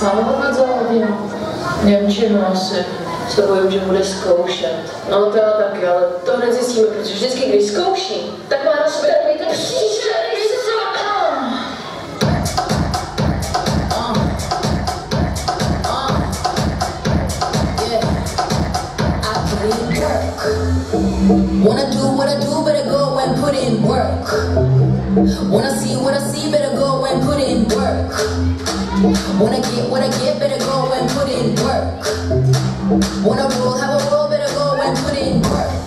znal vůbec hladinu? Němčinu asi. Se bojím, že bude zkoušet. No to já taky, ale to hned zjistíme, protože vždycky, když zkouší, tak má na sobě takový ten příšerný Wanna do what I do, better go and put in work. Wanna see what I see, better go and put in work. Wanna get what I get, better go and put in work. Wanna rule, have a role, better go and put in work.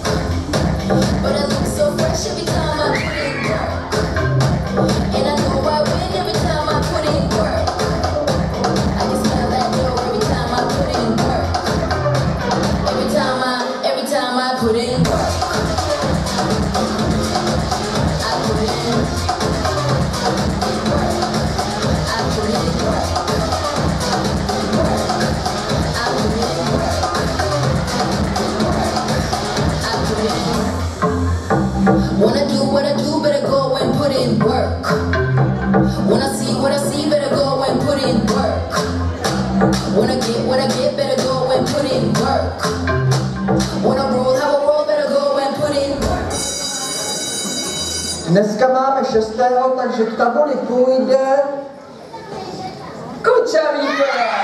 Dneska máme šestého, takže k tabuli půjde Kučavíková.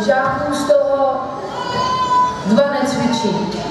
žáků z toho dva necvičí.